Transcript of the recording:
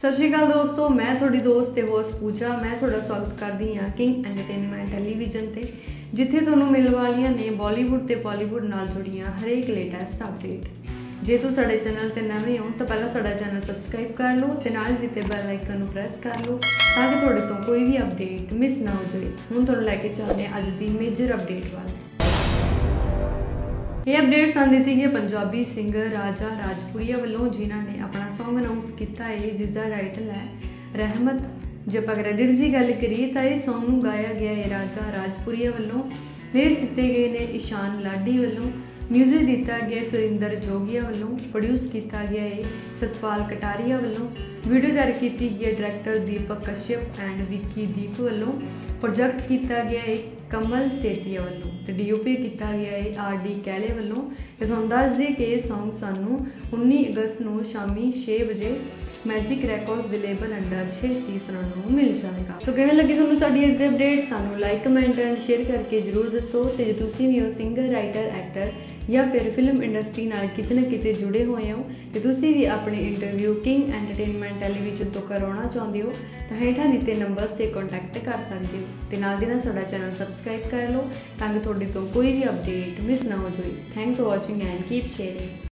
ਸਤਿ ਸ਼੍ਰੀ ਅਕਾਲ ਦੋਸਤੋ, ਮੈਂ ਤੁਹਾਡੀ ਦੋਸਤ ਤੇ ਹੋਸਟ ਪੂਜਾ। ਮੈਂ ਤੁਹਾਡਾ ਸਵਾਗਤ ਕਰਦੀ ਹਾਂ ਕਿੰਗ ਐਂਟਰਟੇਨਮੈਂਟ ਟੈਲੀਵਿਜ਼ਨ ਤੇ, ਜਿੱਥੇ ਤੁਹਾਨੂੰ ਮਿਲਣ ਵਾਲੀਆਂ ਨੇ ਬਾਲੀਵੁੱਡ ਤੇ ਬਾਲੀਵੁੱਡ ਨਾਲ ਜੁੜੀਆਂ ਹਰੇਕ ਲੇਟੈਸਟ ਅਪਡੇਟ ਜੇ ਤੁਸੀਂ ਸਾਡੇ ਚੈਨਲ ਤੇ ਨਵੇਂ ਹੋ, ਤਾਂ ਪਹਿਲਾਂ ਸਾਡਾ ਚੈਨਲ ਸਬਸਕ੍ਰਾਈਬ ਕਰ ਲਓ ਤੇ ਨਾਲ ਦਿੱਤੇ ਬੈਲ ਆਈਕਨ ਨੂੰ ਪ੍ਰੈਸ ਕਰ ਲਓ ਤਾਂ ਕਿ ਤੁਹਾਡੇ ਤੋਂ ਕੋਈ ਵੀ ਅਪਡੇਟ ਮਿਸ ਨਾ ਹੋ ਜਾਵੇ। ਹੁਣ ਤੁਹਾਨੂੰ ਲੈ ਕੇ ਚੱਲਦੇ ਹਾਂ ਅੱਜ ਦੀ ਮੇਜਰ ਅਪਡੇਟ ਵੱਲ। ਇਹ ਅਪਡੇਟ ਸਾਨੂੰ ਦਿੱਤੀ ਗਈ ਪੰਜਾਬੀ ਸਿੰਗਰ ਰਾਜਾ ਰਾਜਪੁਰੀਆ ਵੱਲੋਂ ਜਿਨ੍ਹਾਂ ਨੇ ਆਪਣਾ Song ਅਨਾਉਂਸ ਕੀਤਾ ਹੈ ਜਿਸ ਦਾ ਟਾਈਟਲ ਹੈ ਰਹਿਮਤ। ਜੇ ਆਪਾਂ ਕ੍ਰੈਡਿਟਸ ਦੀ ਗੱਲ ਕਰੀਏ ਤਾਂ ਇਹ Song ਨੂੰ ਗਾਇਆ ਗਿਆ ਹੈ। ਰਾਜਾ ਰਾਜਪੁਰੀਆ ਵੱਲੋਂ ਲਿਰਿਕਸ ਦਿੱਤੇ ਗਏ ਨੇ। ਈਸ਼ਾਨ ਲਾਡੀ ਵੱਲੋਂ ਮਿਊਜ਼ਿਕ ਦਿੱਤਾ ਗਿਆ ਸੁਰਿੰਦਰ ਜੋਗੀਆ ਵੱਲੋਂ ਪ੍ਰੋਡਿਊਸ ਕੀਤਾ ਗਿਆ ਹੈ। ਸਤਪਾਲ ਕਟਾਰੀਆ ਵੱਲੋਂ ਵੀਡੀਓ ਤਿਆਰ ਕੀਤੀ ਗਈ ਹੈ। ਡਾਇਰੈਕਟਰ ਦੀਪਕ ਕਸ਼ਯਪ ਐਂਡ ਵਿੱਕੀ ਦੀਪ ਵੱਲੋਂ ਪ੍ਰੋਜੈਕਟ ਕੀਤਾ ਗਿਆ ਹੈ। ਕਮਲ ਸੇਤੀਆ ਵੱਲੋਂ ਤੇ ਡੀਓਪੀ ਕੀਤਾ ਗਿਆ ਹੈ ਆਰ ਡੀ ਕੈਲੇ ਵੱਲੋਂ ਤੇ ਤੁਹਾਨੂੰ ਦੱਸ ਦਈਏ ਕਿ ਇਹ Song ਸਾਨੂੰ 19 ਅਗਸਤ ਨੂੰ ਸ਼ਾਮੀ 6 ਵਜੇ ਮੈਜਿਕ ਰੈਕੋਰਡਸ ਦੇ ਲੇਬਲ ਅੰਡਰ 6 ਸੁਣਨ ਨੂੰ ਮਿਲ ਜਾਏਗਾ ਸੋ ਕਿਵੇਂ ਲੱਗੀ ਤੁਹਾਨੂੰ ਸਾਡੀ ਇਸ ਦੀ ਅਪਡੇਟ ਸਾਨੂੰ ਲਾਈਕ ਕਮੈਂਟ ਐਂਡ ਸ਼ੇਅਰ ਕਰਕੇ ਜਰੂਰ ਦੱਸੋ ਤੇ ਜੇ ਤੁਸੀਂ ਵੀ ਹੋ ਸਿੰਗਰ ਰਾਈਟਰ ਐਕਟਰ ਜਾਂ ਫਿਰ ਫਿਲਮ ਇੰਡਸਟਰੀ ਨਾਲ ਕਿਤੇ ਨਾ ਕਿਤੇ ਜੁੜੇ ਹੋਏ ਹੋ, ਤੇ ਤੁਸੀਂ ਵੀ ਆਪਣੀ ਇੰਟਰਵਿਊ ਕਿੰਗ ਐਂਟਰਟੇਨਮੈਂਟ ਟੈਲੀਵਿਜ਼ਨ ਤੋਂ ਕਰਾਉਣਾ ਚਾਹੁੰਦੇ ਹੋ, ਤਾਂ ਹੇਠਾਂ ਦਿੱਤੇ ਨੰਬਰਸ ਤੇ ਕੰਟੈਕਟ ਕਰ ਸਕਦੇ ਹੋ। ਤੇ ਨਾਲ ਦੀ ਨਾਲ ਸਾਡਾ ਚੈਨਲ ਸਬਸਕ੍ਰਾਈਬ ਕਰ ਲਓ, ਤਾਂ ਕਿ ਤੁਹਾਡੇ ਤੋਂ ਕੋਈ ਵੀ ਅਪਡੇਟ ਮਿਸ ਨਾ ਹੋ ਜਾਵੇ। Thanks for watching and keep sharing